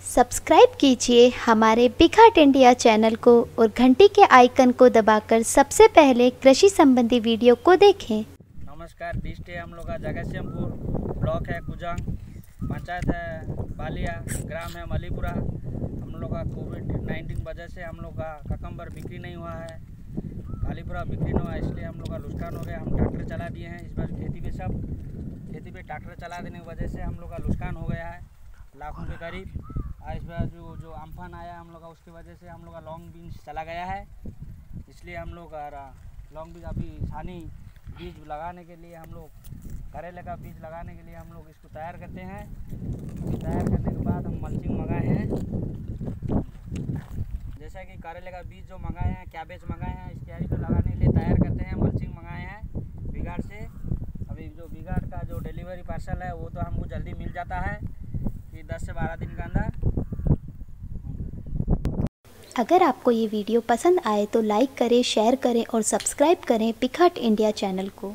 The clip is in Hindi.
सब्सक्राइब कीजिए हमारे बिघाट इंडिया चैनल को और घंटी के आइकन को दबाकर सबसे पहले कृषि संबंधी वीडियो को देखें। नमस्कार है हम लोग का जगतसिंहपुर ब्लॉक है कुजंग, पंचायत है बालिया, ग्राम है मलीपुरा। हम लोग का कोविड नाइन्टीन वजह से हम लोग का ककम्बर बिक्री नहीं हुआ है, कालीपुरा बिक्री नहीं हुआ, इसलिए हम लोग का नुकसान हो गया। हम ट्रैक्टर चला दिए हैं, इस बार खेती पे सब, खेती पे ट्रैक्टर चला देने की वजह से हम लोग का नुकसान हो गया है, लाखों के करीब। और इस बार जो जो अम्फान आया हम लोग का, उसकी वजह से हम लोग का लॉन्ग बीन्स चला गया है। इसलिए हम लोग लॉन्ग बीज अभी सानी बीज लगाने के लिए हम लोग, करेले का बीज लगाने के लिए हम लोग इसको तैयार करते हैं। तैयार करने के बाद हम मल्चिंग मंगाए हैं। जैसा कि करेले का बीज जो मंगाए हैं कैबेज मंगाए हैं इस क्यारी पर लगाने के लिए तैयार करते हैं, मल्चिंग मंगाए हैं बिगाड़ से। अभी जो बिगाड़ का जो डिलीवरी पार्सल है, वो तो हमको जल्दी मिल जाता है, कि 10 से 12 दिन के अंदर। अगर आपको ये वीडियो पसंद आए तो लाइक करें शेयर करें और सब्सक्राइब करें पिकहट इंडिया चैनल को।